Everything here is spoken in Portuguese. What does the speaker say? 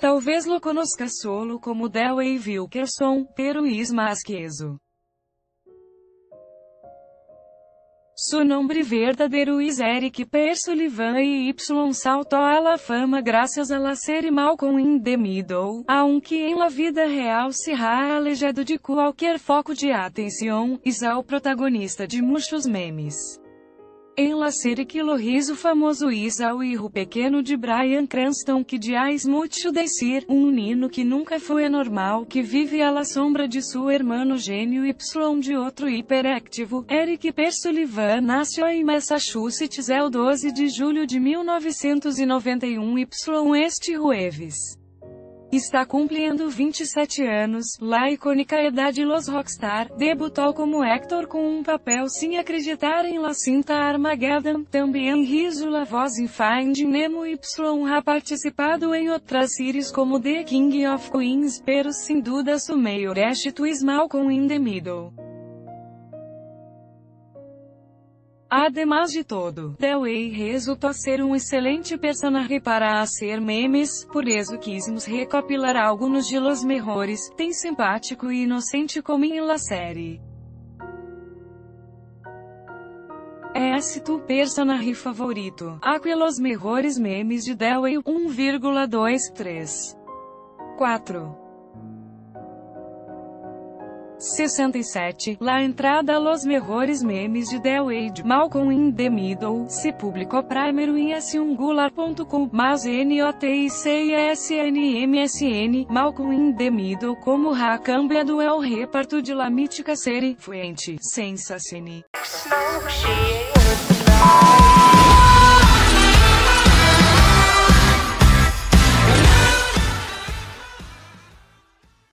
Talvez lo conosca solo como Dewey Wilkerson, pero es más que eso. Su nombre verdadeiro es Eric P. Sullivan e Y saltó a la fama graças a la série Malcolm in the Middle, aunque em la vida real se ha alejado de qualquer foco de atenção, es o protagonista de muitos memes. Em La série que lo riso famoso isa o erro pequeno de Brian Cranston que de ais mucho decir, um nino que nunca foi normal que vive à sombra de seu hermano gênio Y de outro hiperactivo, Eric P. Sullivan nasceu em Massachusetts el 12 de julho de 1991 Y este Rueves. Está cumprindo 27 anos, la icônica idade Los Rockstar, debutou como Hector com um papel sem acreditar em la cinta Armageddon, também riso la voz em Finding Nemo Y ha participado em outras séries como The King of Queens, pero sem dúvida su maior éxito es Malcolm in the Middle. Ademais de todo, Dewey resultou ser um excelente personagem para hacer memes, por isso recopilar alguns de los mejores, tem simpático e inocente como em la série. É tu personagem favorito? Aqueles melhores memes de Dewey 1,23 4 67. La entrada Los mejores memes de The Wade, Malcolm in the Middle, se publicou primeiro em sungular.com, mas N-O-T-I-C-I-S-N-M-S-N, Malcolm in the Middle como ha cambiado el reparto de la mítica série, Fuente, Sensacine.